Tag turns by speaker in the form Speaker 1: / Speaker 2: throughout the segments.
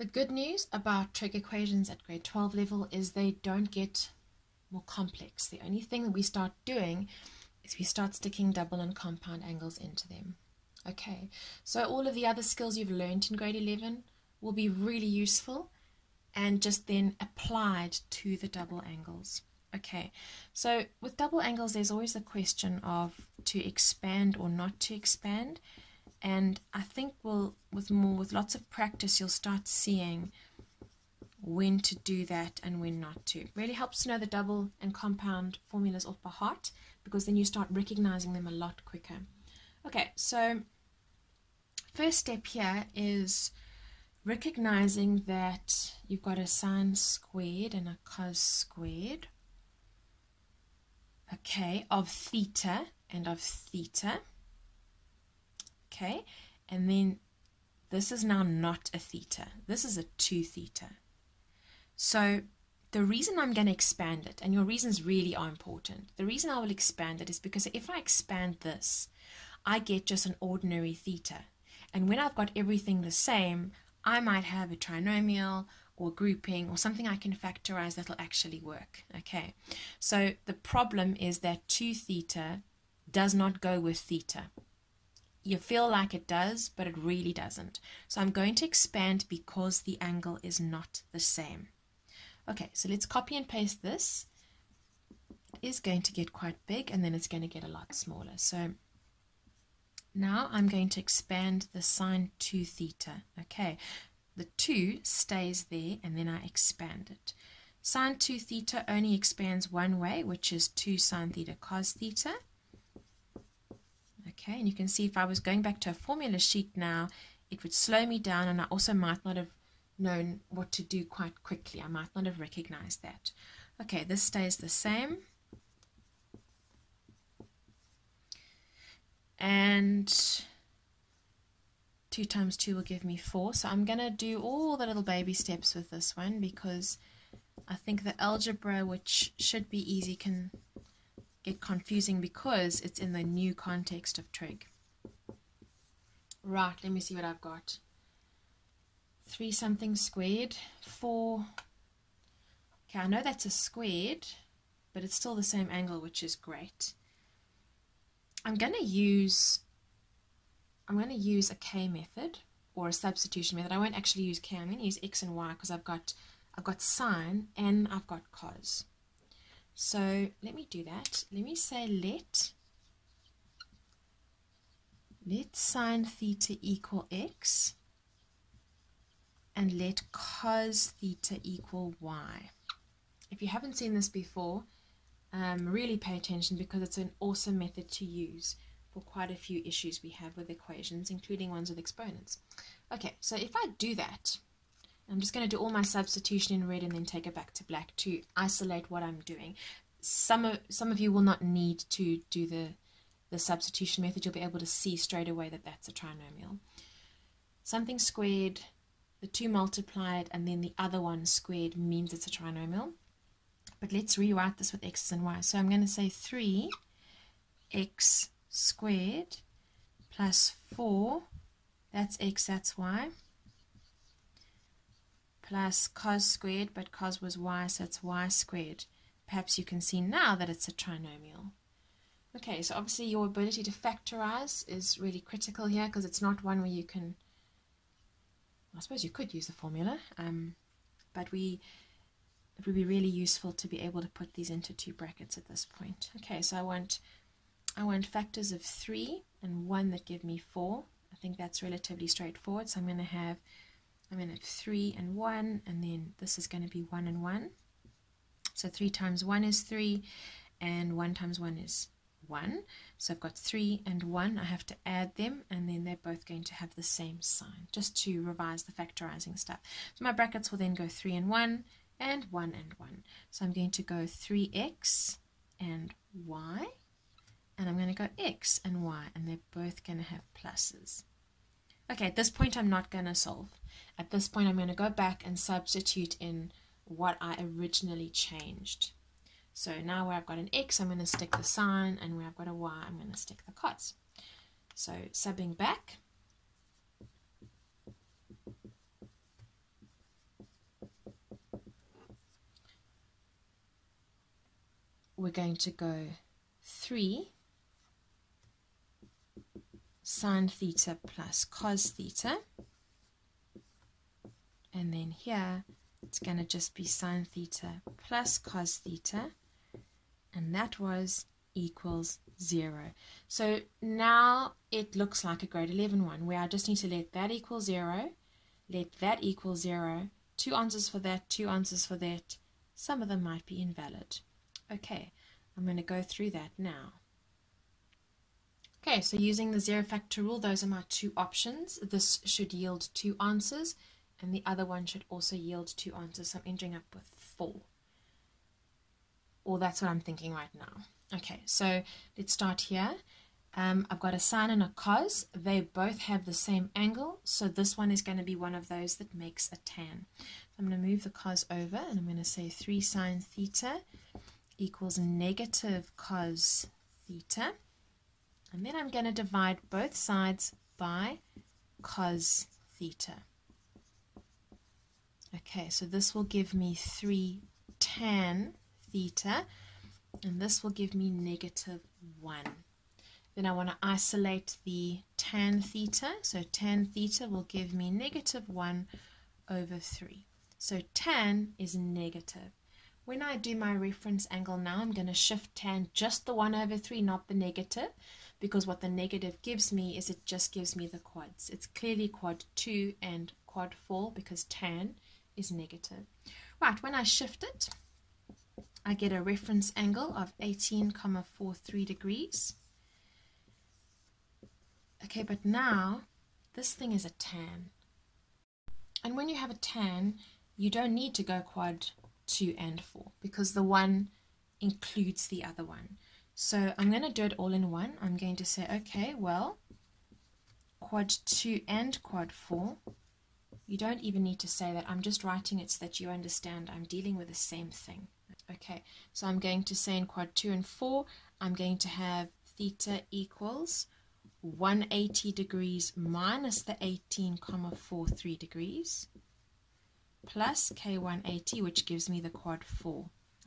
Speaker 1: The good news about trig equations at grade 12 level is they don't get more complex. The only thing that we start doing is we start sticking double and compound angles into them. Okay, so all of the other skills you've learned in grade 11 will be really useful and just then applied to the double angles. Okay, so with double angles, there's always the question of to expand or not to expand. And I think we'll, with more, with lots of practice, you'll start seeing when to do that and when not to. Really helps to know the double and compound formulas off by heart because then you start recognizing them a lot quicker. Okay, so first step here is recognizing that you've got a sine squared and a cos squared, okay, of theta and of theta, okay, and then this is now not a theta, this is a 2 theta. So the reason I'm going to expand it, and your reasons really are important, the reason I will expand it is because if I expand this, I get just an ordinary theta. And when I've got everything the same, I might have a trinomial or grouping or something I can factorize that'll actually work. Okay, so the problem is that 2 theta does not go with theta. You feel like it does, but it really doesn't. So I'm going to expand because the angle is not the same. Okay, so let's copy and paste this. It is going to get quite big and then it's going to get a lot smaller. So now I'm going to expand the sine 2 theta. Okay, the 2 stays there and then I expand it. Sine 2 theta only expands one way, which is 2 sine theta cos theta. Okay, and you can see if I was going back to a formula sheet now, it would slow me down and I also might not have known what to do quite quickly. I might not have recognized that. Okay, this stays the same. and 2 times 2 will give me 4. So I'm going to do all the little baby steps with this one because I think the algebra, which should be easy, can get confusing because it's in the new context of trig. Right, let me see what I've got. 3 something squared, 4. Okay, I know that's a squared, but it's still the same angle, which is great. I'm going to use I'm going to use a k method or a substitution method. I won't actually use k. I'm going to use x and y because I've got I've got sine and I've got cos. So let me do that. Let me say let let sine theta equal x and let cos theta equal y. If you haven't seen this before, um, really pay attention because it's an awesome method to use for quite a few issues we have with equations, including ones with exponents. Okay, so if I do that, I'm just going to do all my substitution in red and then take it back to black to isolate what I'm doing. Some of, some of you will not need to do the, the substitution method. You'll be able to see straight away that that's a trinomial. Something squared, the 2 multiplied, and then the other one squared means it's a trinomial. But let's rewrite this with x's and y's. So I'm going to say 3x squared plus 4, that's x, that's y, plus cos squared, but cos was y, so it's y squared. Perhaps you can see now that it's a trinomial. Okay, so obviously your ability to factorize is really critical here because it's not one where you can, I suppose you could use the formula, um, but we it would be really useful to be able to put these into two brackets at this point. Okay, so I want I want factors of 3 and 1 that give me 4. I think that's relatively straightforward. So I'm going to have I'm going to have 3 and 1 and then this is going to be 1 and 1. So 3 times 1 is 3 and 1 times 1 is 1. So I've got 3 and 1. I have to add them and then they're both going to have the same sign just to revise the factorizing stuff. So my brackets will then go 3 and 1 and 1 and 1. So I'm going to go 3x and y, and I'm going to go x and y, and they're both going to have pluses okay, at this point I'm not going to solve. At this point I'm going to go back and substitute in what I originally changed. So now where I've got an X, I'm going to stick the sine, and where I've got a Y, I'm going to stick the cos. So subbing back. We're going to go 3 sine theta plus cos theta. And then here, it's going to just be sine theta plus cos theta. And that was equals 0. So now it looks like a grade 11 one, where I just need to let that equal 0, let that equal 0, two answers for that, two answers for that. Some of them might be invalid. Okay, I'm going to go through that now. Okay, so using the zero factor rule, those are my two options. This should yield two answers, and the other one should also yield two answers. So I'm ending up with four. Or that's what I'm thinking right now. Okay, so let's start here. Um, I've got a sine and a cos. They both have the same angle, so this one is going to be one of those that makes a tan. I'm going to move the cos over, and I'm going to say 3 sine theta equals negative cos theta. And then I'm going to divide both sides by cos theta. Okay, so this will give me 3 tan theta, and this will give me negative 1. Then I want to isolate the tan theta, so tan theta will give me negative 1 over 3. So tan is negative. When I do my reference angle now, I'm going to shift tan just the 1 over 3, not the negative because what the negative gives me is it just gives me the quads. It's clearly quad 2 and quad 4 because tan is negative. Right, when I shift it, I get a reference angle of 18,43 degrees. Okay, but now this thing is a tan. And when you have a tan, you don't need to go quad 2 and 4 because the one includes the other one. So I'm going to do it all in one. I'm going to say, okay, well, quad 2 and quad 4. You don't even need to say that. I'm just writing it so that you understand I'm dealing with the same thing. Okay, so I'm going to say in quad 2 and 4, I'm going to have theta equals 180 degrees minus the 18,43 degrees plus k180, which gives me the quad 4.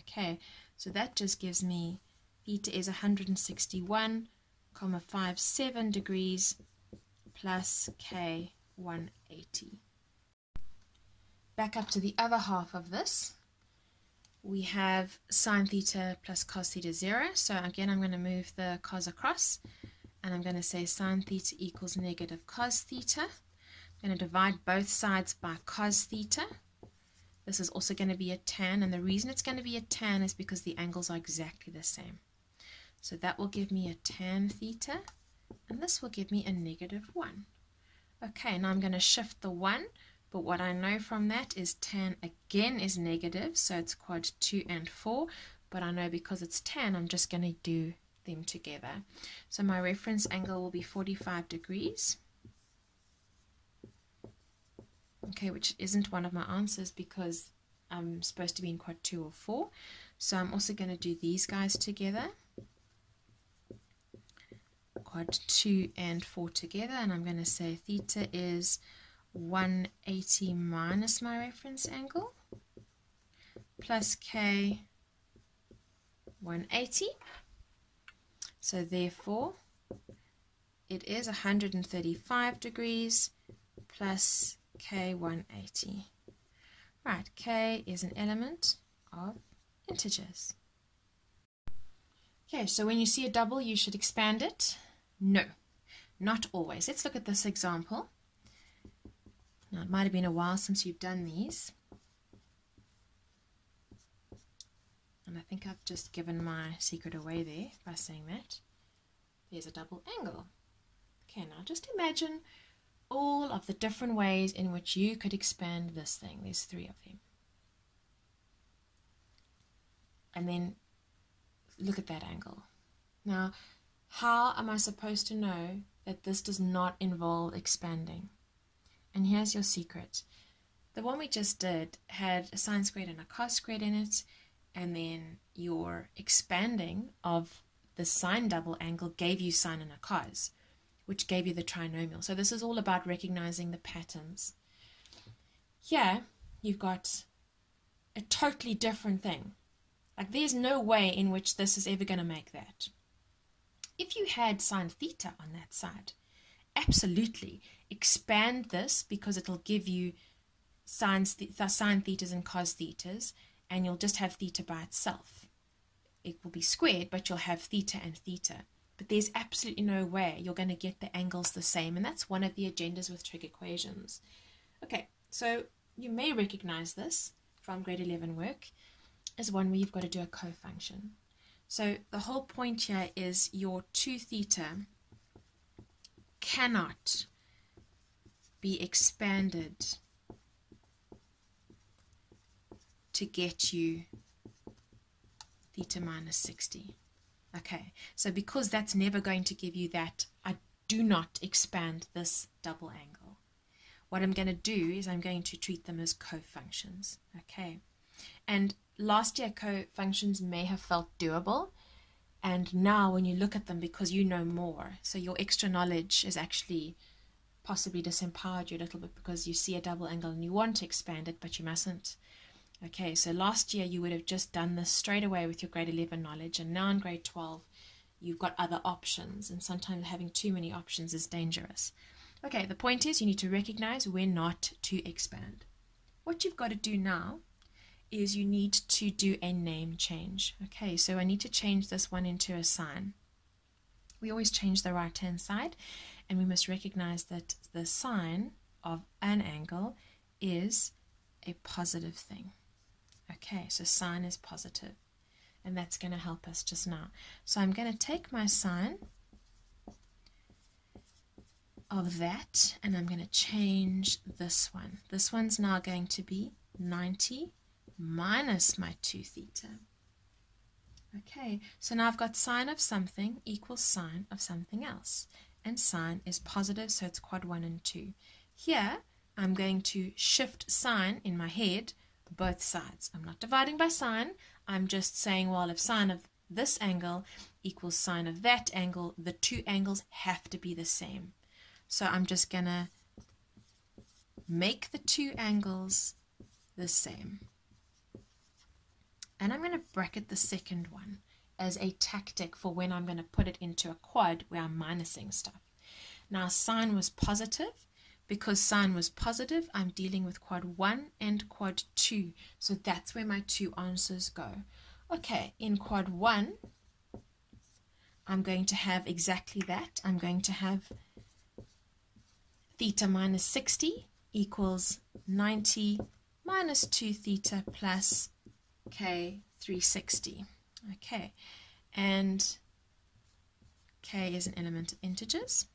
Speaker 1: Okay, so that just gives me Theta is 161,57 degrees plus K 180. Back up to the other half of this. We have sine theta plus cos theta 0. So again, I'm going to move the cos across. And I'm going to say sine theta equals negative cos theta. I'm going to divide both sides by cos theta. This is also going to be a tan. And the reason it's going to be a tan is because the angles are exactly the same. So that will give me a tan theta, and this will give me a negative 1. Okay, now I'm going to shift the 1, but what I know from that is tan again is negative, so it's quad 2 and 4, but I know because it's tan, I'm just going to do them together. So my reference angle will be 45 degrees. Okay, which isn't one of my answers because I'm supposed to be in quad 2 or 4. So I'm also going to do these guys together quad 2 and 4 together and I'm going to say theta is 180 minus my reference angle plus k 180 so therefore it is 135 degrees plus k 180 right k is an element of integers. Okay so when you see a double you should expand it no, not always. Let's look at this example. Now, it might have been a while since you've done these. And I think I've just given my secret away there by saying that. There's a double angle. Okay, now just imagine all of the different ways in which you could expand this thing. There's three of them. And then look at that angle. Now, how am I supposed to know that this does not involve expanding? And here's your secret. The one we just did had a sine squared and a cos squared in it, and then your expanding of the sine double angle gave you sine and a cos, which gave you the trinomial. So this is all about recognizing the patterns. Here, you've got a totally different thing. Like there's no way in which this is ever going to make that. If you had sine theta on that side, absolutely expand this because it'll give you sine, th- sine thetas and cos thetas, and you'll just have theta by itself. It will be squared, but you'll have theta and theta. But there's absolutely no way you're going to get the angles the same, and that's one of the agendas with trig equations. Okay, so you may recognize this from grade 11 work as one where you've got to do a cofunction. So the whole point here is your 2 theta cannot be expanded to get you theta minus 60. Okay, so because that's never going to give you that, I do not expand this double angle. What I'm going to do is I'm going to treat them as cofunctions. Okay, and last year co functions may have felt doable, and now when you look at them because you know more, so your extra knowledge is actually possibly disempowered you a little bit because you see a double angle and you want to expand it, but you mustn't. Okay, so last year you would have just done this straight away with your grade 11 knowledge, and now in grade 12 you've got other options, and sometimes having too many options is dangerous. Okay, the point is you need to recognize when not to expand. What you've got to do now is you need to do a name change. Okay, so I need to change this one into a sine. We always change the right hand side, and we must recognize that the sine of an angle is a positive thing. Okay, so sine is positive, and that's going to help us just now. So I'm going to take my sine of that, and I'm going to change this one. This one's now going to be 90 minus my 2 theta. Okay, so now I've got sine of something equals sine of something else. And sine is positive, so it's quad 1 and 2. Here, I'm going to shift sine in my head both sides. I'm not dividing by sine. I'm just saying, well, if sine of this angle equals sine of that angle, the two angles have to be the same. So I'm just going to make the two angles the same. And I'm going to bracket the second one as a tactic for when I'm going to put it into a quad where I'm minusing stuff. Now sine was positive, because sine was positive, I'm dealing with quad 1 and quad 2. So that's where my two answers go. Okay, in quad 1, I'm going to have exactly that. I'm going to have theta minus 60 equals 90 minus 2 theta plus k 360. Okay, and k is an element of integers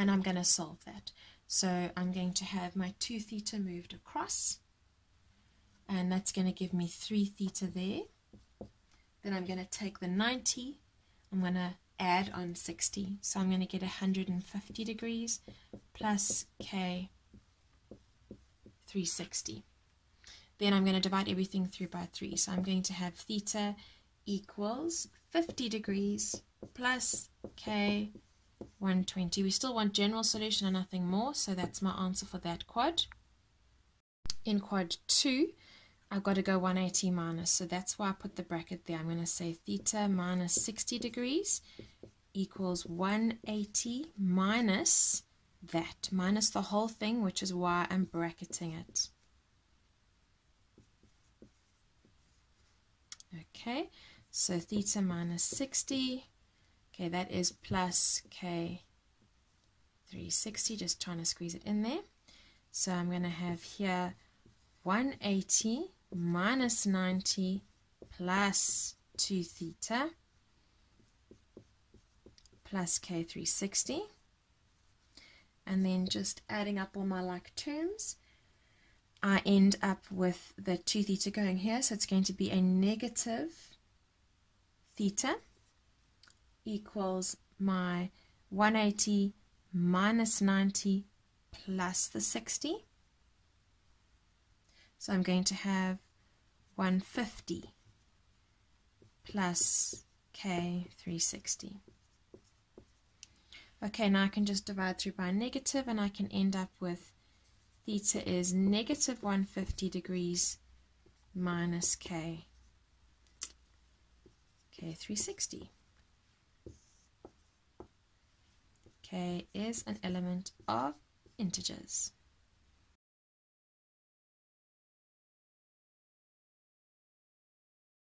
Speaker 1: and I'm going to solve that. So I'm going to have my 2 theta moved across and that's going to give me 3 theta there. Then I'm going to take the 90, I'm going to add on 60. So I'm going to get 150 degrees plus k 360. Then I'm going to divide everything through by 3. So I'm going to have theta equals 50 degrees plus k 120. We still want general solution and nothing more, so that's my answer for that quad. In quad 2, I've got to go 180 minus, so that's why I put the bracket there. I'm going to say theta minus 60 degrees equals 180 minus that, minus the whole thing, which is why I'm bracketing it. Okay, so theta minus 60 Okay, that is plus K 360, just trying to squeeze it in there. So I'm going to have here 180 minus 90 plus 2 theta plus K360. And then just adding up all my like terms, I end up with the 2 theta going here. So it's going to be a negative theta equals my 180 minus 90 plus the 60. So I'm going to have 150 plus K360. Okay, now I can just divide through by negative and I can end up with theta is negative 150 degrees minus k. k360. k is an element of integers.